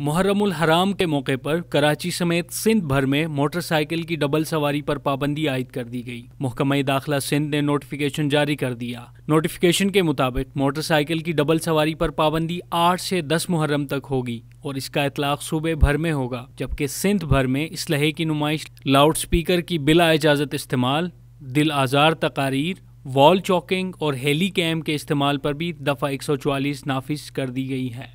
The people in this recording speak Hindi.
मुहर्रमुल हराम के मौके पर कराची समेत सिंध भर में मोटरसाइकिल की डबल सवारी पर पाबंदी आयद कर दी गई। महकमा दाखिला सिंध ने नोटिफिकेशन जारी कर दिया। नोटिफिकेशन के मुताबिक मोटरसाइकिल की डबल सवारी पर पाबंदी 8 से 10 मुहर्रम तक होगी और इसका इतलाक सूबे भर में होगा, जबकि सिंध भर में इसलहे की नुमाइश लाउड स्पीकर की बिला इजाज़त इस्तेमाल, दिल आज़ार तकारीर, वॉल चौकिंग और हेली कैम के इस्तेमाल पर भी दफ़ा 144 नाफिज कर दी गई है।